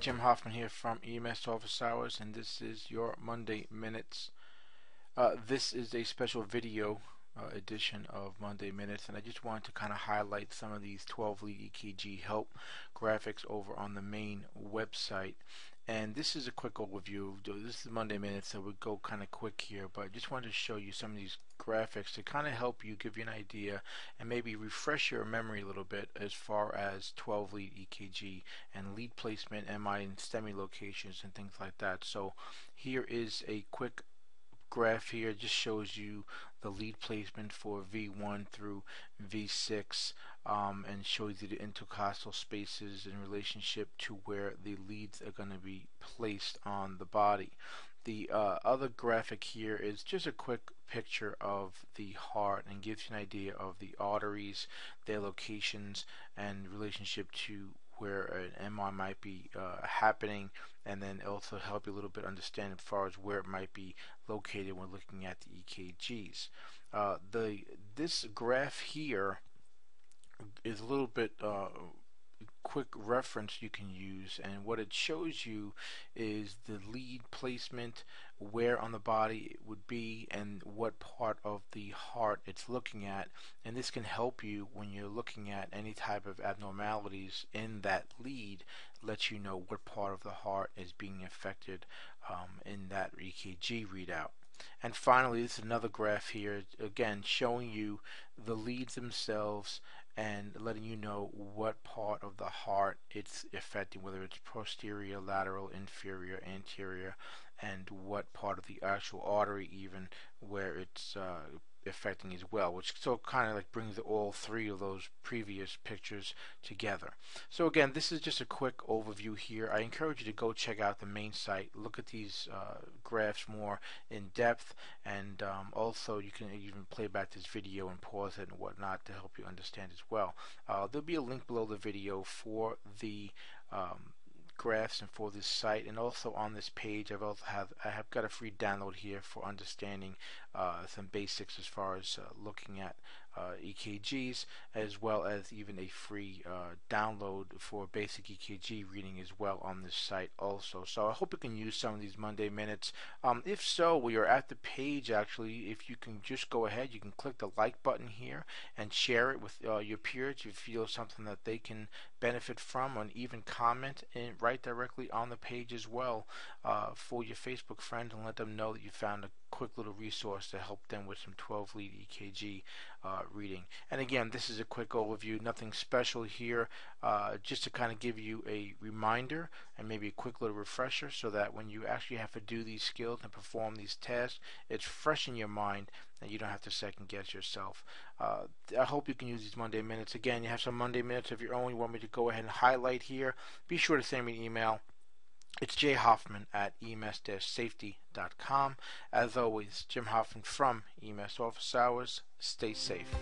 Jim Hoffman here from EMS Office Hours, and this is your Monday Minutes. Uh, this is a special video uh, edition of Monday Minutes, and I just wanted to kind of highlight some of these 12 lead EKG help graphics over on the main website. And this is a quick overview. This is Monday Minutes, so we'll go kind of quick here, but I just wanted to show you some of these graphics to kind of help you give you an idea and maybe refresh your memory a little bit as far as 12 lead EKG and lead placement, MI and STEMI locations and things like that. So here is a quick graph here just shows you the lead placement for V1 through V6 um, and shows you the intercostal spaces in relationship to where the leads are going to be placed on the body. The uh, other graphic here is just a quick picture of the heart and gives you an idea of the arteries, their locations, and relationship to where an MR might be uh, happening and then also help you a little bit understand as far as where it might be located when looking at the EKGs. Uh, the this graph here is a little bit uh, quick reference you can use and what it shows you is the lead placement where on the body it would be and what part of the heart it's looking at and this can help you when you're looking at any type of abnormalities in that lead let you know what part of the heart is being affected um, in that EKG readout. And finally, this is another graph here, again showing you the leads themselves and letting you know what part of the heart it's affecting, whether it's posterior, lateral, inferior, anterior, and what part of the actual artery even where it's uh, affecting as well, which so kind of like brings all three of those previous pictures together. So again, this is just a quick overview here. I encourage you to go check out the main site, look at these uh, graphs more in depth, and um, also you can even play back this video and pause it and whatnot to help you understand as well. Uh, there'll be a link below the video for the um, graphs and for this site and also on this page I've also have I have got a free download here for understanding uh, some basics as far as uh, looking at uh, EKGs as well as even a free uh, download for basic EKG reading as well on this site also. So I hope you can use some of these Monday minutes. Um, if so, we are at the page actually. If you can just go ahead, you can click the like button here and share it with uh, your peers you feel something that they can benefit from and even comment and right directly on the page as well uh, for your Facebook friends and let them know that you found a quick little resource to help them with some 12 lead EKG uh, reading. And again, this is a quick overview, nothing special here, uh, just to kind of give you a reminder and maybe a quick little refresher so that when you actually have to do these skills and perform these tests, it's fresh in your mind and you don't have to second guess yourself. Uh, I hope you can use these Monday minutes. Again, you have some Monday minutes of your own you want me to go ahead and highlight here. Be sure to send me an email it's Jay Hoffman at ems-safety.com. As always, Jim Hoffman from EMS Office Hours. Stay safe.